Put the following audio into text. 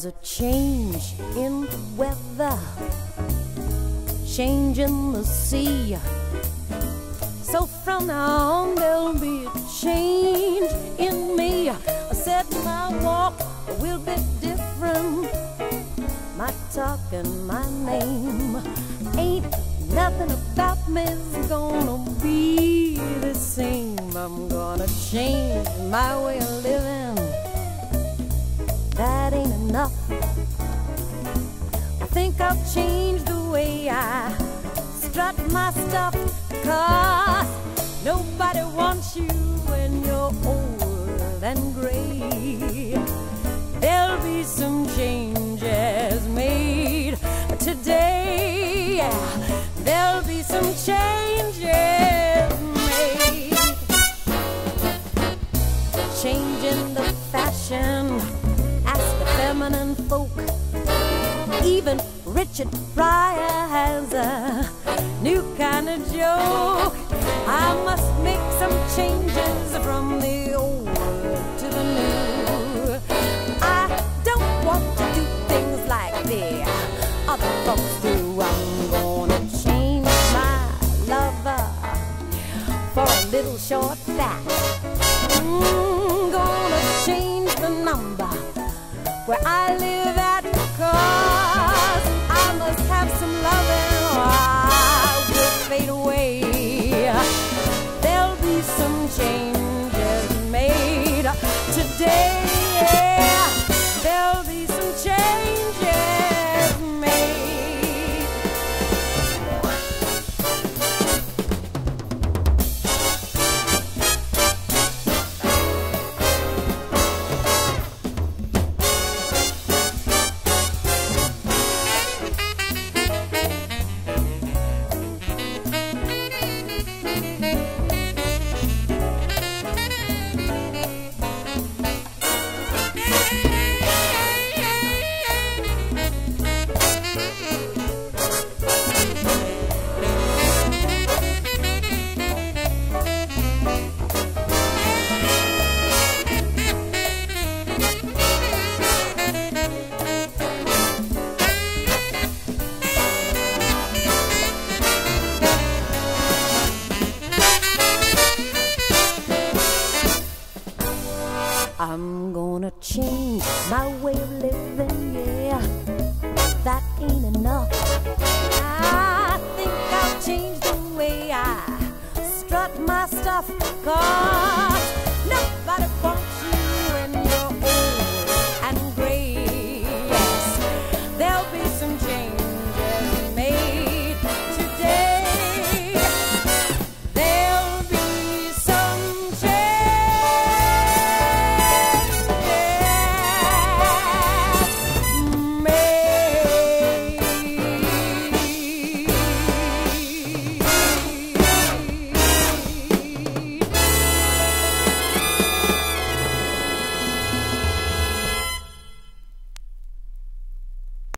There's a change in the weather, change in the sea. So from now on, there'll be a change in me. I said my walk will be different. My talk and my name ain't nothing about me's gonna be the same. I'm gonna change my way of living. That ain't enough. I think I'll change the way I strut my stuff. Cause nobody wants you when you're old and gray. There'll be some changes Even Richard Pryor has a new kind of joke. I must make some changes from the old to the new. I don't want to do things like the other folks do. I'm gonna change my lover for a little short fat. Mm, gonna change the number where I live I'm gonna change my way of living, yeah. That ain't enough. I think I'll change the way I strut my stuff, cause